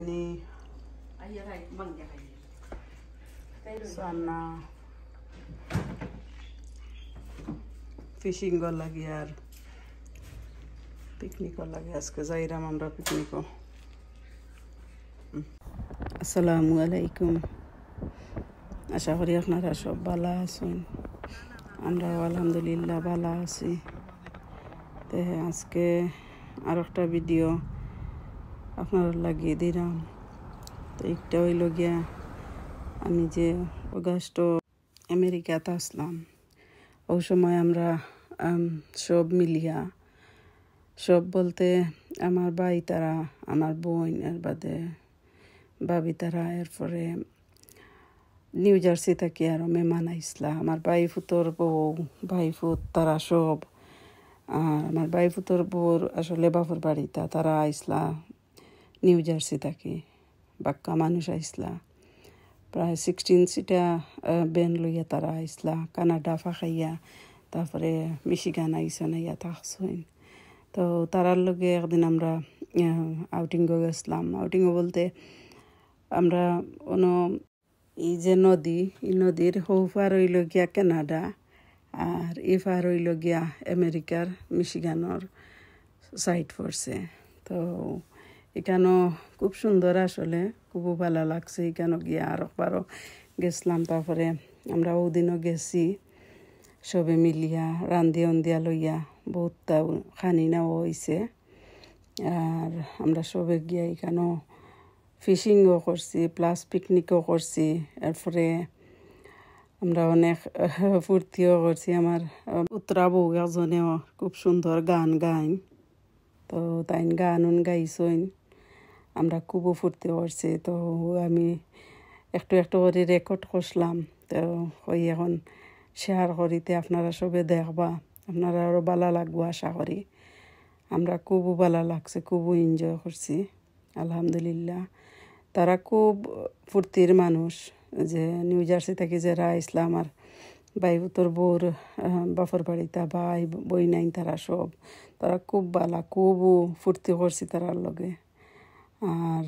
ni. Ayaray, mangyahay. sana. Fishing লাগে আর picnic লাগে আজকে যাইরাম আমরা পিকনিক আসসালামু আলাইকুম আশা করি আপনারা সব ভালো আছেন আমরাও আলহামদুলিল্লাহ ভালো আছি তে আজকে আর একটা ভিডিও আপনার লাগিয়ে দিলাম। তো একটা হইল গিয়া আমি যে অগাস্ট আমেরিকাতে আসলাম ওই সময় আমরা সব মিলিয়া, সব বলতে আমার ভাই তারা, আমার বোন, এর বাদে ভাবি তারা, এরপরে নিউ জার্সি থাকি আরও মেহমান আইসলা। আমার ভাই ফুতোর বউ ভাই ফুত তারা সব। আর আমার ভাই ফুতোর বউর আসলে বাপর বাড়িতে তারা আইসলা। নিউ জার্সি থাকি, বাক্কা মানুষ আইসলা। প্রায় সিক্সটিন সিটা বেন লইয়া তারা আইসলা কানাডা ফাঁকাইয়া, তারপরে মিশিগান আইসন ইয়া থাকছইন তো তারার লগে একদিন আমরা আউটিংও গেছিলাম। আউটিংও বলতে আমরা কোনো, এই যে নদী, এই নদীর হৌফার হইল গিয়া কানাডা আর ইফার হইল গিয়া আমেরিকার মিশিগানোর সাইড পড়ছে তো এখানেও খুব সুন্দর আসলে খুবও ভালো লাগছে। এখানে গিয়া আর একবারও গেছিলাম, তারপরে আমরা ওদিনও গেছি সবে মিলিয়া রান্দি অন্দিয়া লইয়া, বহুতটা খানি নেওয়া হয়েছে আর আমরা সবে গিয়া এখানেও ফিশিংও করছি প্লাস পিকনিকও করছি। এরপরে আমরা অনেক ফুর্তিও করছি আমার, উত্তরা বউ একজনেও খুব সুন্দর গান গাইন। তো তাই গান উন গাইছইন। আমরা খুবও ফুর্তি করছি তো আমি একটু একটু করে রেকর্ড করলাম তো ওই এখন শেয়ার করিতে আপনারা সবে দেখবা, আপনারা আরও ভালো লাগবো আশা করি। আমরা খুবও ভালো লাগছে খুবও এনজয় করছি, আলহামদুলিল্লাহ। তারা খুব ফুর্তির মানুষ, যে নিউ জার্সি থেকে যারা আইসলা আর ভাই তোর বউর বাফর বাড়িতে, ভাই বই নাই তারা সব। তারা খুব বালা খুবও ফুর্তি করছি তারার লগে। আর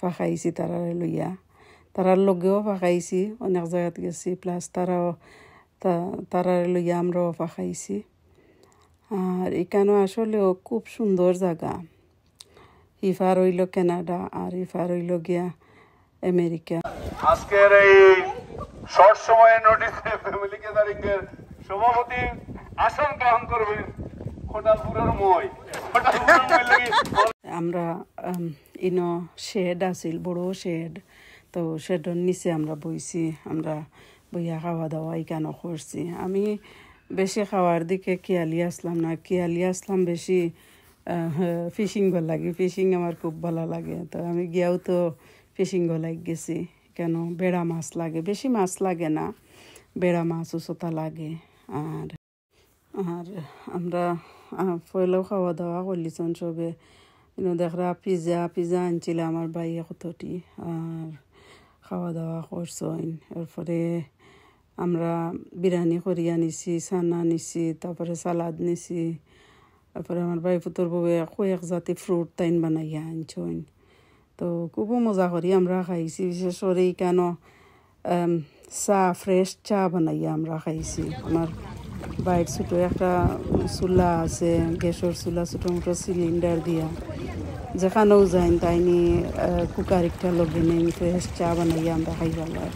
ফাঁকাইছি তারার লইয়া। তারার লগেও ফাঁকাইছি অনেক জায়গাত গেছি, প্লাস তারাও তারার লইয়া আমরাও ফাঁকাইছি আর এখানেও আসলেও খুব সুন্দর জায়গা ইফার হইল কানাডা আর ইফার হইল গিয়া আমেরিকা। আজকের এই শর্ট সময়ের নোটিশে ফ্যামিলি গ্যাদারিংয়ের সভাপতি আসন গ্রহণ করবেন। আমরা ইনো শেড আছিল, বড় শেড। তো শেডর নিচে আমরা বইছি, আমরা বইয়া খাওয়া দাওয়া এখানে করছি আমি বেশি খাওয়ার দিকে কিয়ালি আসলাম না। কিয়ালি আসলাম বেশি ফিশিং ভালো লাগে। ফিশিং আমার খুব ভালো লাগে। তো আমি গিয়াও তো ফিশিং লাগ গেছি। কেন? বেড়া মাছ লাগে। বেশি মাছ লাগে না। বেড়া মাছ উচতা লাগে। আর আর আমরা পয়লাও খাওয়া দাওয়া করলিছন সবে দেখরা পিজা পিজা আনছিল আমার বাইয়ে কতটি আর খাওয়া দাওয়া করছইন এরপরে আমরা বিরিয়ানি করি আনিছি সানা নিছি তারপরে সালাদ নিছি। তারপরে আমার ভাই পুতর বউয়ে কয়েক জাতি ফ্রুট তাইন বানাইয়া আনছইন। তো খুবও মজা করি আমরা খাইছি, বিশেষ করে কেন চা ফ্রেশ চা বানাইয়া আমরা খাইছি। আমার বাইর ছোটো একটা চুলা আছে, গ্যাসের চুলা, ছোটো মোটো সিলিন্ডার দিয়া। যেখানেও যাই তাইনি কুকার একটা লগে নেই ফ্রেশ চা বানাইয়া আমরা খাই ভালো আর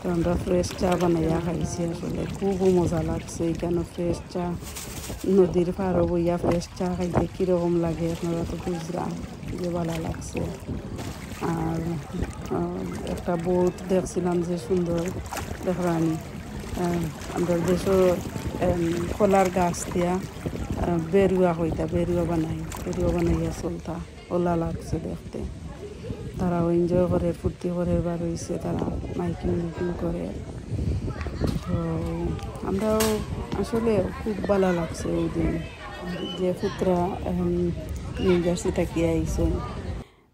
তো আমরা ফ্রেশ চা বানাইয়া খাইছি আসলে খুবও মজা লাগছে। এখানে ফ্রেশ চা, নদীর পাড়ও বইয়া ফ্রেশ চা খাইতে কীরকম লাগে আপনারা তো বুঝলাম যে ভালো লাগছে। আর একটা বোট দেখছিলাম যে সুন্দর দেখরানি আমরা দেশের কলার গাছ দিয়া বেরুয়া হইতা বেরুয়া বানাই বেরুয়া বানাইয়া চলতা ওলা লাগছে দেখতে। তারাও এনজয় করে ফুর্তি করে বার হয়েছে তারা মাইকিং মাইকিং করে তো আমরাও আসলে খুব ভালো লাগছে ওই দিন। যে পুত্রা জার্সি থাকি আইসন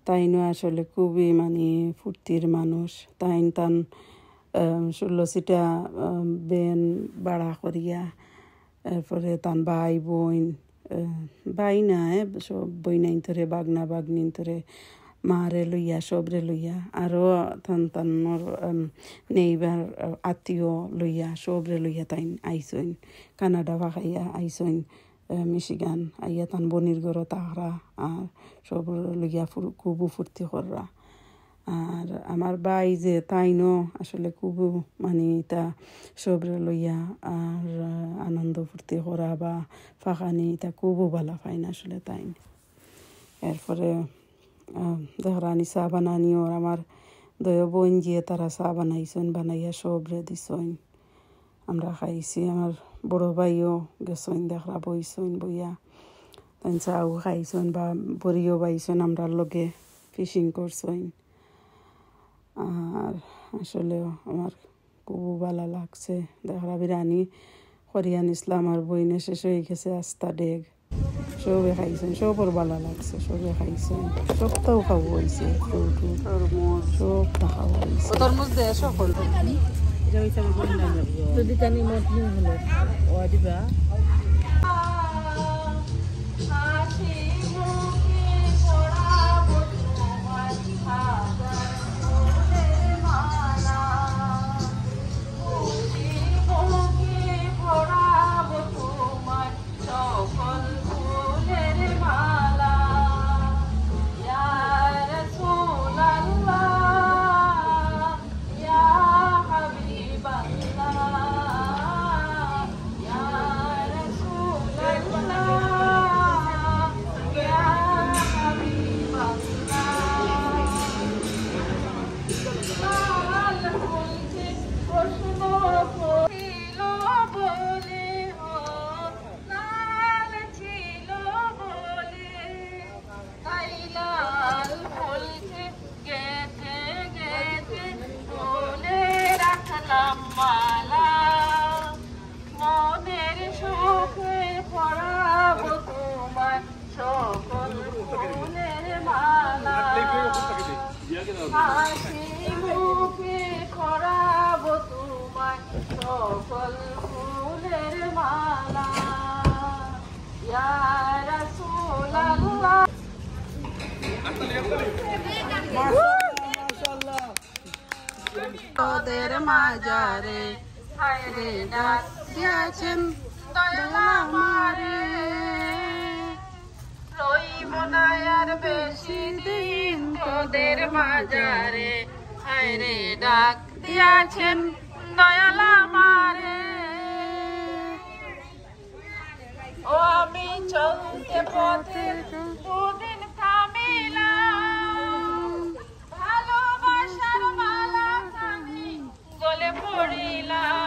তাইনও আসলে খুবই মানে ফুর্তির মানুষ। তাইন তান ষোলো সিটা বেন, বাড়া করিয়া, এরপরে তান ভাই বোন ভাই না সব বই নাইন ধরে বাগনা বাগনিন ধরে মারে লইয়া সবরে লইয়া আরও তান তানোর নেইবার আত্মীয় লইয়া সবরে লইয়া তাইন আইসইন। কানাডা ভাখাইয়া আইসইন মিশিগান, আইয়া তান বনির গড় তাহরা আর সব লইয়া খুবও ফুর্তি কররা। আর আমার বাই যে তাইনও আসলে খুব মানে তা সবরে লইয়া আর আনন্দ ফুর্তি করা বা ফাঁকানি তা খুবও ভালো পাইন আসলে তাইন এরপরে দেহরানি চা বানানি, ওর আমার দয় বোন গিয়ে তারা চা বানাইছেন, বানাইয়া সবরে দিছেন। আমরা খাইছি, আমার বড় ভাইও গেছেন দেখরা বইছেন, বইয়া তাই চাও খাইছেন বা বড়িও বাইছেন আমরা লগে ফিশিং করছেন। আর আসলে আমার খুব ভালো লাগছে। দেখরা বিরানি হরিয়ান ইসলাম আর বইনে শেষ হয়ে গেছে আস্তা ডেগ। সবে খাইছেন সবর ভালো লাগছে সবে খাইছেন। সবটাও খাওয়া হয়েছে ফ্রুটু সবটা খাওয়া হয়েছে তরমুজ সকল যদি জানি মত হলো। ও দিবা? মালা, মনের সুখে পড়াব তোমার সকল ফুলের মালা। হাসি মুখে পড়াব তোমার সকল ফুলের মালা। ইয়া রাসূলুল্লাহ। তোদের মাজারে হায়রে ডাক দিয়েছেন রইব না আর বেশি দিন তোদের মাজারে হায়রে ডাক দিয়াছেন দয়ালা মারে ও আমি চলতে পথে পড়িলা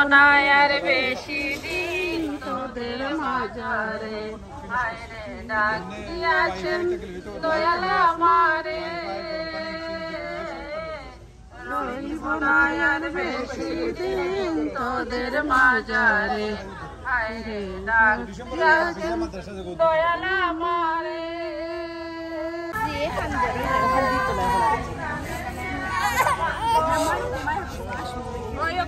আর বেশি দিন তোদের মাজারে। হায়রে, ডাক দিয়াছেন দয়াল আমারে। রইব না আর বেশি দিন তোদের মাজারে। হায়রে, ডাক দিয়াছেন দয়াল আমারে। Oi, o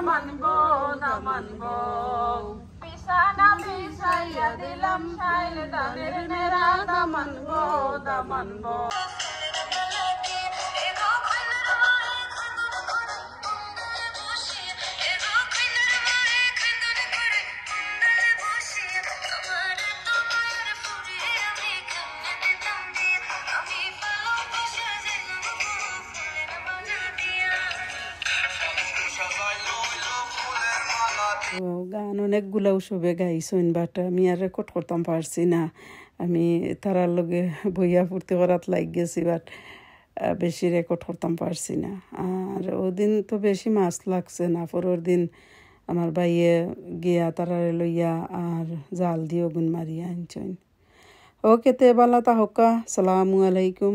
দামানবো দামানবো বিছানা বিছাইয়া দিলাম সাইল দানের মেরা দামান দামান গো দামান অনেকগুলা উৎসবে গাইছইন বাট আমি আর রেকর্ড করতাম পারছি না। আমি তারার লগে বইয়া ফুর্তি করাত লাগ গেছি বাট বেশি রেকর্ড করতাম পারছি না। আর ওদিন তো বেশি মাছ লাগছে না। পরের দিন আমার বাইয়ে গিয়া তারারে লইয়া আর জাল দিয়ে গুণ মারিয়া আনছইন ওকে তে বালা তাহকা সালামু আলাইকুম।